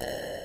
Uh...